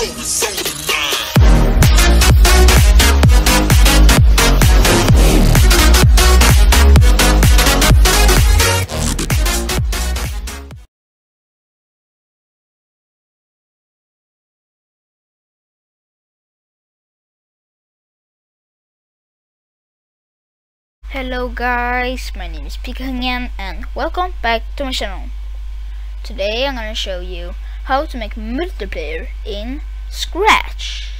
Hello guys, my name is Pika again and welcome back to my channel. Today I'm gonna show you how to make multiplayer in Scratch.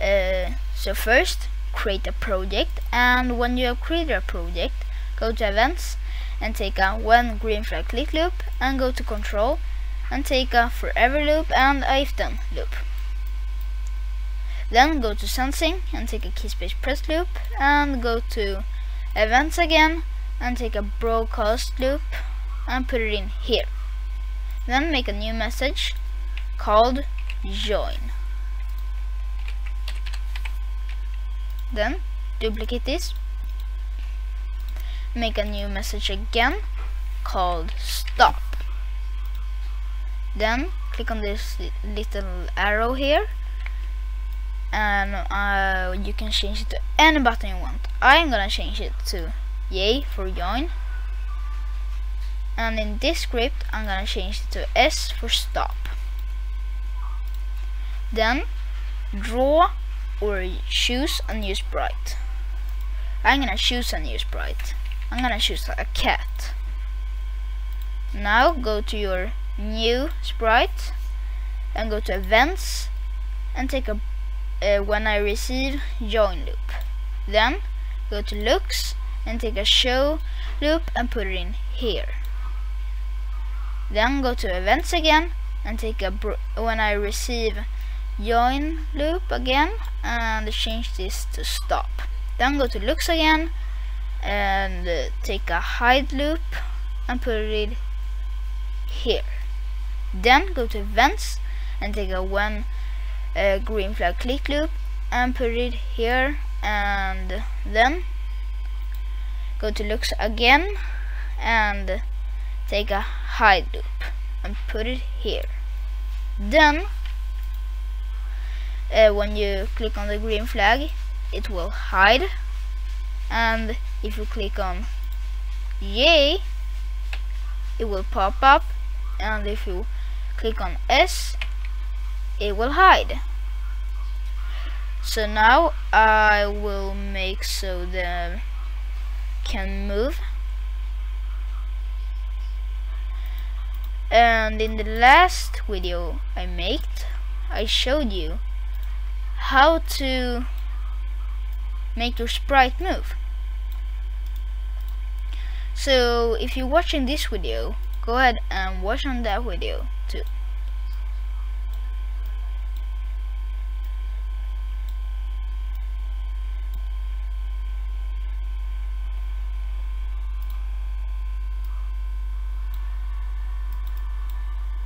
Uh, so first, create a project and when you have created a project, go to events and take a when green flag click loop and go to control and take a forever loop and a if then loop. Then go to sensing and take a key space press loop and go to events again and take a broadcast loop and put it in here. Then make a new message called join. Then duplicate this. Make a new message again called stop. Then click on this little arrow here and uh, you can change it to any button you want. I'm gonna change it to yay for join and in this script I'm gonna change it to S for stop. Then draw or choose a new sprite. I'm gonna choose a new sprite. I'm gonna choose a cat. Now go to your new sprite and go to events and take a uh, when I receive join loop. Then go to looks and take a show loop and put it in here. Then go to events again and take a when I receive join loop again and change this to stop. Then go to looks again and uh, take a hide loop and put it here. Then go to events and take a when a green flag click loop and put it here and then go to looks again and take a hide loop and put it here then uh, when you click on the green flag it will hide. And if you click on yay it will pop up. And if you click on S it will hide. So now I will make so the can move. And in the last video I made I showed you how to make your sprite move. So if you're watching this video go ahead and watch on that video too.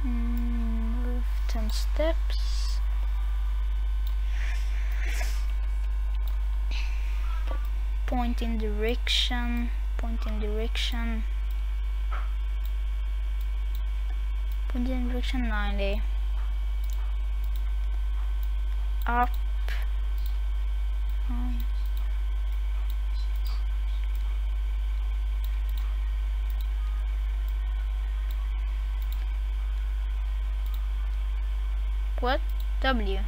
Hmm, move ten steps point in direction point in direction point in direction 90 up um, What? W.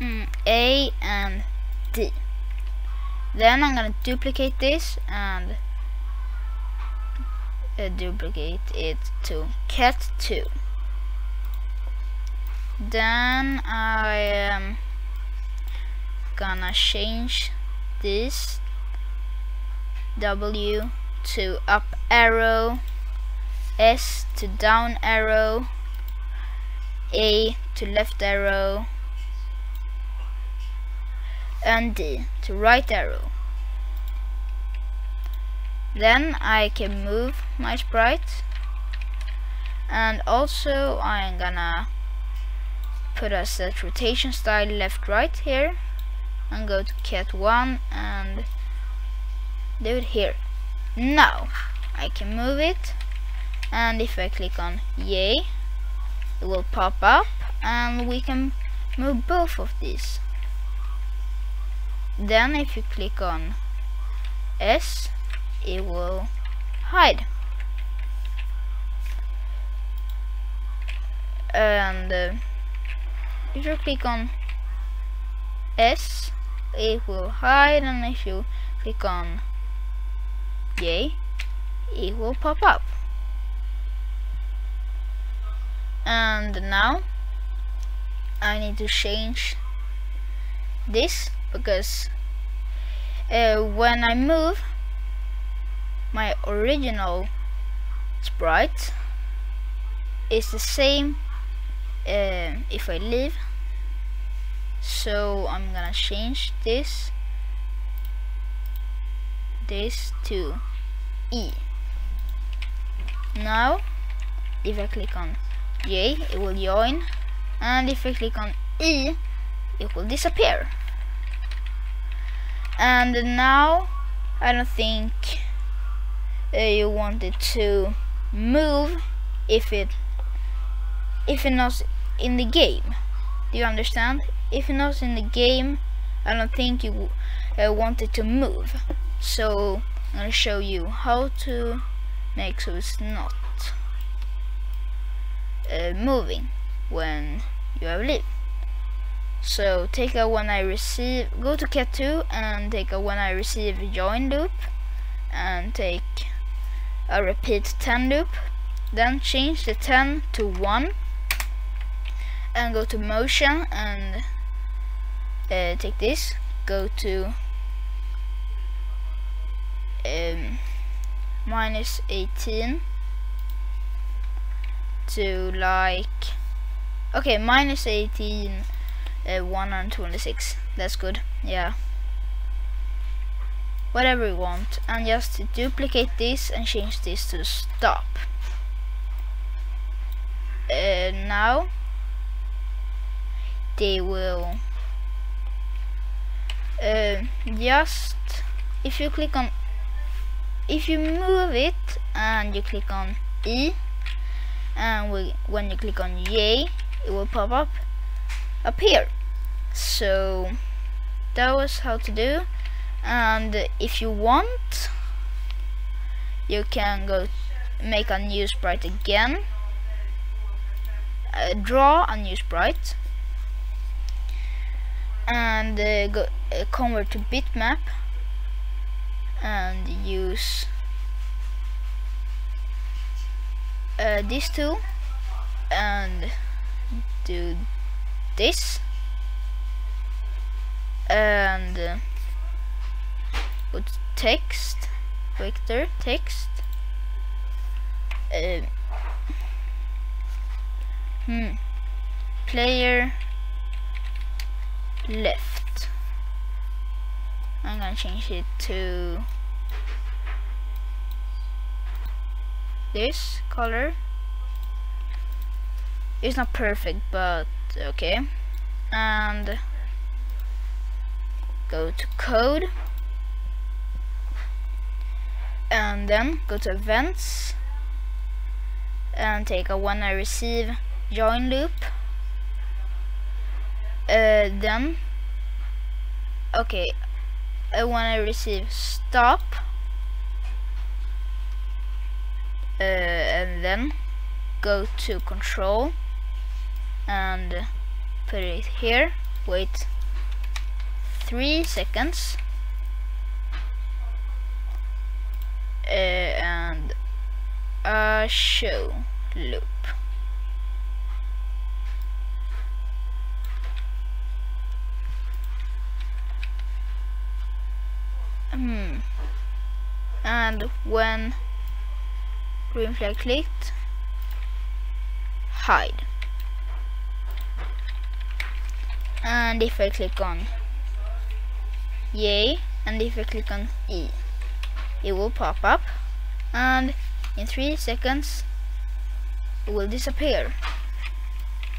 A and D. Then I'm gonna duplicate this and uh, duplicate it to cat 2 then I am gonna change this W to up arrow S to down arrow A to left arrow and D to right arrow. Then I can move my sprite. And also I'm gonna put a set rotation style left right here and go to cat 1 and do it here. Now I can move it and if I click on yay it will pop up and we can move both of these then if you click on S it will hide. And uh, if you click on S it will hide. And if you click on J it will pop up. And now I need to change this because uh, when I move my original sprite is the same uh, if I leave. So I'm gonna change this this to E. Now if I click on J it will join and if I click on E it will disappear and now I don't think uh, you want it to move if it if it not in the game. Do you understand? If it's not in the game I don't think you uh, want it to move. So I'm gonna show you how to make so it's not uh, moving when you have lived so take a when I receive go to cat 2 and take a when I receive join loop and take a repeat 10 loop. Then change the 10 to 1 and go to motion and uh, take this go to um, minus 18 to like okay minus 18 uh, 126 that's good. Yeah. Whatever you want. And just duplicate this and change this to stop. Uh, now they will uh, just if you click on if you move it and you click on E and we, when you click on yay it will pop up up here so that was how to do. And if you want you can go make a new sprite again. Uh, draw a new sprite. And uh, go uh, convert to bitmap. And use uh, these two and do this and uh, put text vector text. Uh, hmm. Player left. I'm gonna change it to this color. It's not perfect but okay. And go to code. And then go to events. And take a when I receive join loop. Uh, then okay uh, when I receive stop. Uh, and then go to control and put it here. Wait three seconds. Uh, and a show loop. Hmm. And when green flag clicked hide. And if I click on yay and if I click on E it will pop up and in 3 seconds it will disappear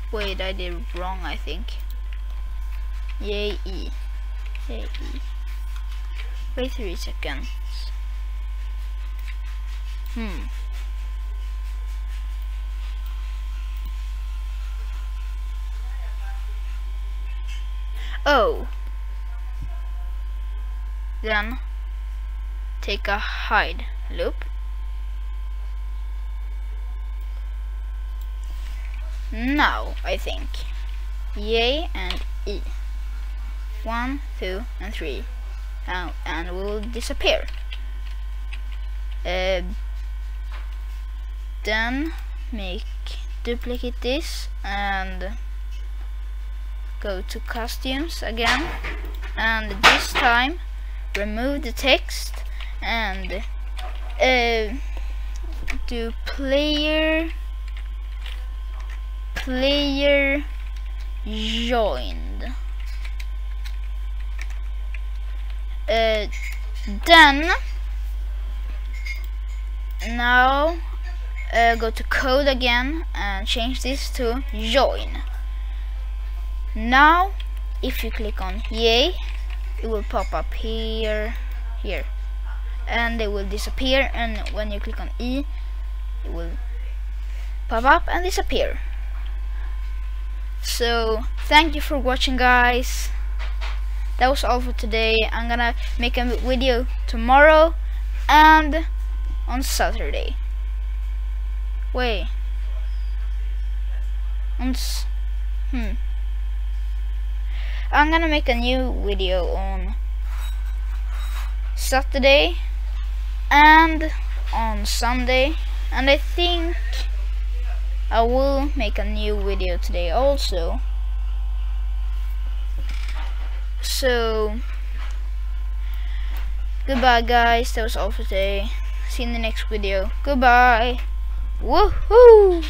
Wait, I did wrong, I think. Yay, E. Yay, E. Wait three seconds. Hmm. Oh. Then take a hide loop. Now, I think. Yay and E. One, two, and three. Uh, and will disappear. Uh, then make duplicate this and go to costumes again and this time remove the text and uh, do player player joined. Uh, then now uh, go to code again and change this to join. Now if you click on yay it will pop up here here. And they will disappear and when you click on E it will pop up and disappear. So thank you for watching guys. That was all for today. I'm gonna make a video tomorrow and on Saturday. Wait. On hmm I'm gonna make a new video on Saturday and on Sunday. And I think I will make a new video today also. So goodbye guys. That was all for today. See you in the next video. Goodbye. Woohoo